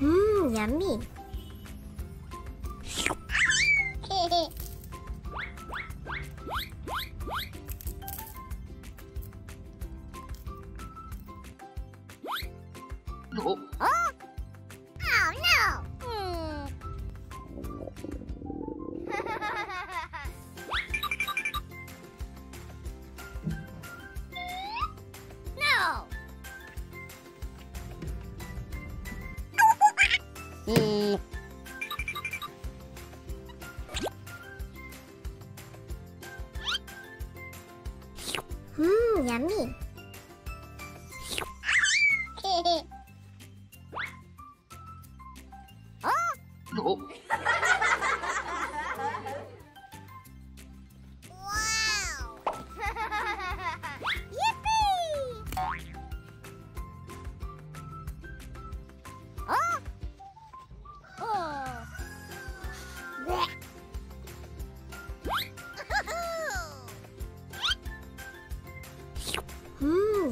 Mmm, yummy. Oh. oh Mm. Mmm, yummy. oh! Oh. Wow!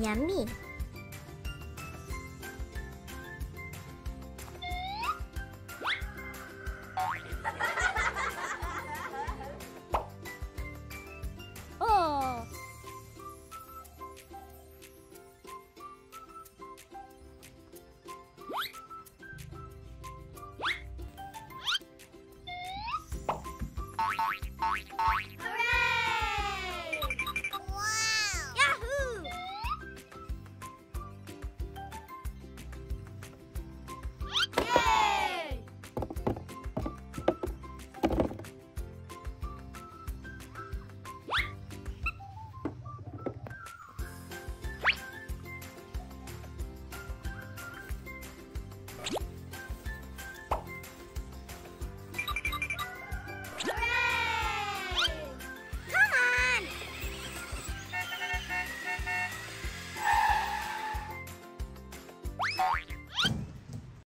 Yummy. oh.